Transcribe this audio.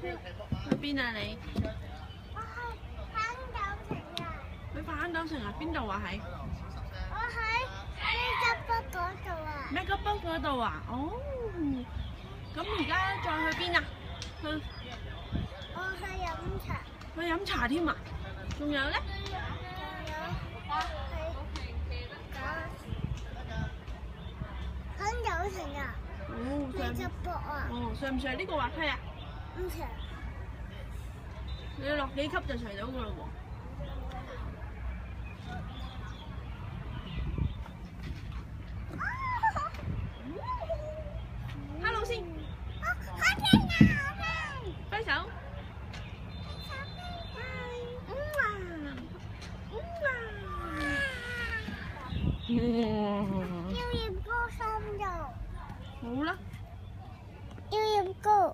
去邊啊你？我去反斗城啊！去反斗城啊？邊度啊？喺我喺呢執筆嗰度啊！MegaBook 嗰度啊？哦，咁而家再去邊啊？去我去飲茶，去飲茶添啊？仲有咧？仲有去搞反斗城啊！哦，上呢執筆啊！哦上唔上呢個滑梯啊？唔长。你落几级就除到噶咯喎。Hello 先，挥手。嗯啊，嗯啊。要染高心就，好啦。要染高。